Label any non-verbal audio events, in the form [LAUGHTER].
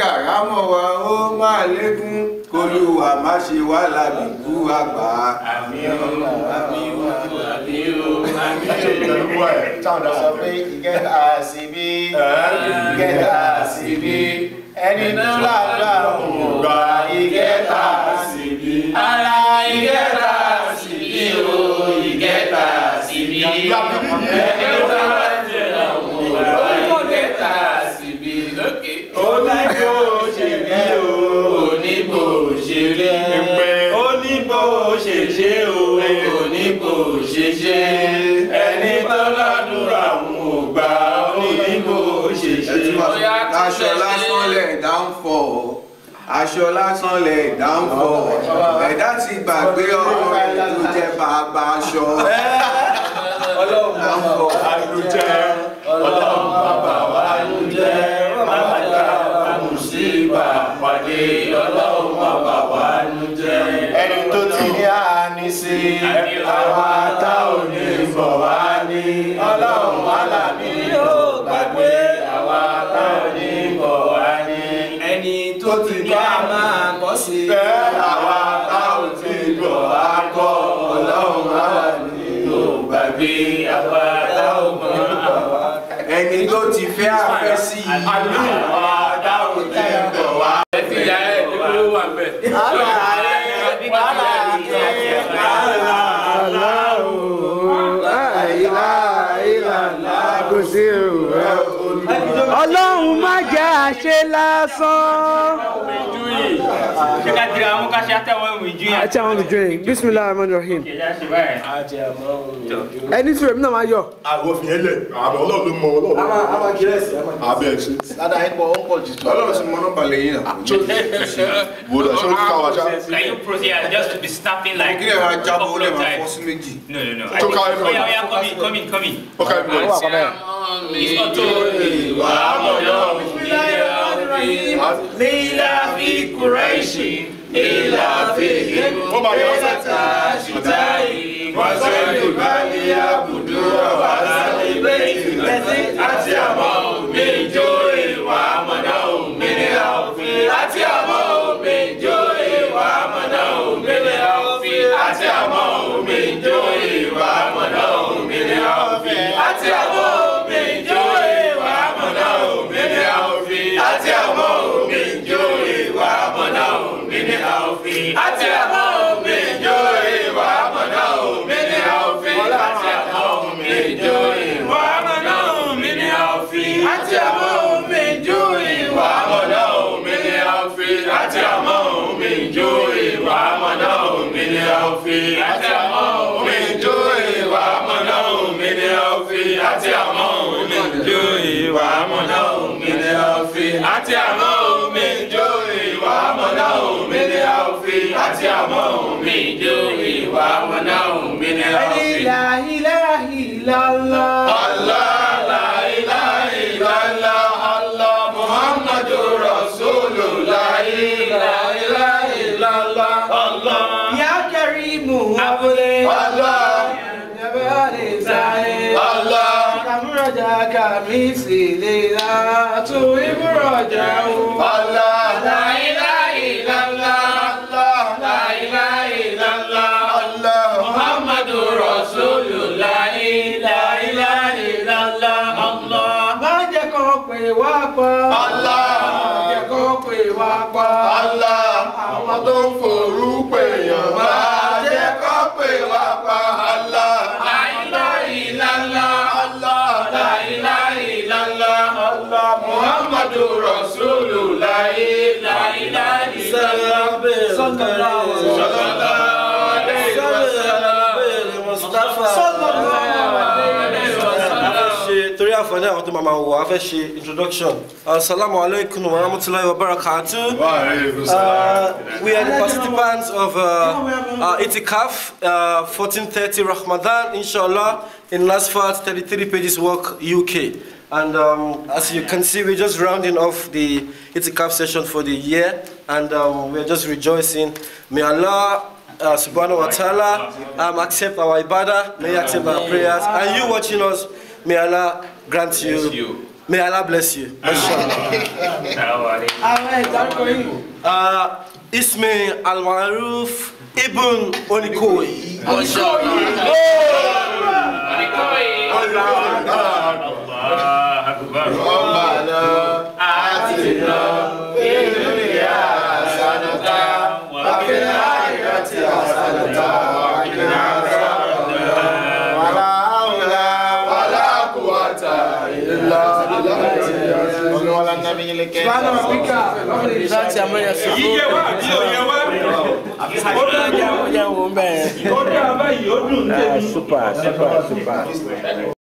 Vamos, vamos lékún kólúwa má ṣe wá lábìkú àgbà. àmì ọ̀rọ̀ àmì ọ̀rọ̀ àmì ọ̀rọ̀ àmì ọ̀rọ̀. tọ́lọ̀ sọ pé ìgẹ́ta síbí ìgẹ́ta síbí ẹni tó lágbà ògbà ìgẹ́ta síbí. ṣèṣe aṣọ lásán lẹ̀ dáńfọ̀ aṣọ lásán lẹ̀ dáńfọ̀ ẹ̀dá ti gbàgbé ọmọ ìlú jẹ́ bàbá aṣọ dáńfọ̀ [LAUGHS] àlùjẹ ọlọ́run bàbá wa ló jẹ́ mọ́tàlá àmùsíbà pàdé ọlọ́run bàbá wa ló jẹ́. ẹni tó ti ní àání sí àwọn àtàwọn onífọ̀wá ní ọlọ́run wàhálà mi yóò. máa kọ́ sí. bẹ́ẹ̀ àwa táwọn ti gbọ́ akọ́ ọlọ́run máa ní ògbàgbé àwa táwọn mọ́ àwa. ẹni tó ti fẹ́ afẹ́ sí i. àlù àwa táwọn ti gbọ́ wa. ẹ ti yà ẹ ní wà bẹ́ẹ̀. ọlọ́run má jẹ́ ṣe lásán. ṣé ká tiri àwọn káṣí àtẹwọn ìwìjú yẹn. àti àwọn ìwìjú yẹn bisimilahi rahman rahim. ẹni tí rèmi náà máa yọ. àwọn fi yẹn lẹ àbẹ Ọlọ́run ló mọ Ọlọ́run. a máa a máa kí lẹsẹ. àbẹ ẹ ṣe. dada ẹ pọ ọ̀pọ̀ jù. Ọlọ́run sì mọ nọ́mbà lẹ́yìn náà. wòdà ṣé o ti ká wa ṣá. are you proceed and just to be snapping like. kí ni ẹ̀rọ ajábọ̀ ó lè máa fọ́ sí méjì. no no no. tó ká ẹ lọ. oya oya come in come in come in. okay. ìsọ̀tò ìwà àmọ̀ yọ̀ mi. ليلى في قريش ليلى فيهم ليلة شتائي وزيد بل يعبد وعلى البيت الذي أتيمه من جوع ومنعه من عوف أتيمه من جوع ومنعه من عوف أتيمه من جوع ومنعه من عوف أتيمه òfin. àti àmọ́ omi ìjọ ìwà àmọ̀nà omi ní òfin. àti àmọ́ omi ìjọ ìwà àmọ̀nà omi ní òfin. àti àmọ́ omi ìjọ ìwà àmọ̀nà omi ní òfin. àti àmọ́ omi ìjọ ìwà àmọ̀nà omi ní òfin. àti àmọ́ لا إله إلا الله الله لا إله إلا الله الله محمد رسول الله لا إله إلا الله الله يا كريم أبلي الله الله كم رجاك مثلي لا تهب رجعه الله pè wá pọ̀. Allah. Má jẹ́ kó pè wá pọ̀. Allah. Àwọn tó ń forú pè yàn má jẹ́ pè wá pọ̀. Allah. Àìlá ìlàlá. Allah. Láìlá ìlàlá. Allah. Muhammadu Rasulullah. Láìlá ìlàlá. Sọlá bẹ̀rẹ̀ sọlá. àǹfààní àwọn tó introduction. Assalamu uh, alaikum wa rahmatullahi wa barakatuh. Uh, we are the participants of uh, uh, Itikaf uh, 1430 Ramadan, inshallah, in last part 33 Pages Walk, UK. And um, as you can see, we're just rounding off the Itikaf session for the year, and um, we're just rejoicing. May Allah uh, subhanahu wa ta'ala um, accept our ibadah, may accept our prayers, and you watching us. May Allah grant you. Bless you. May Allah bless you. Mashallah. uh, Ismail Al Maruf Ibn Onikoi. Mashallah. miliki láti amẹ́yẹ sọ́kò ó dùn ó dùn bẹ́ẹ̀. super super super.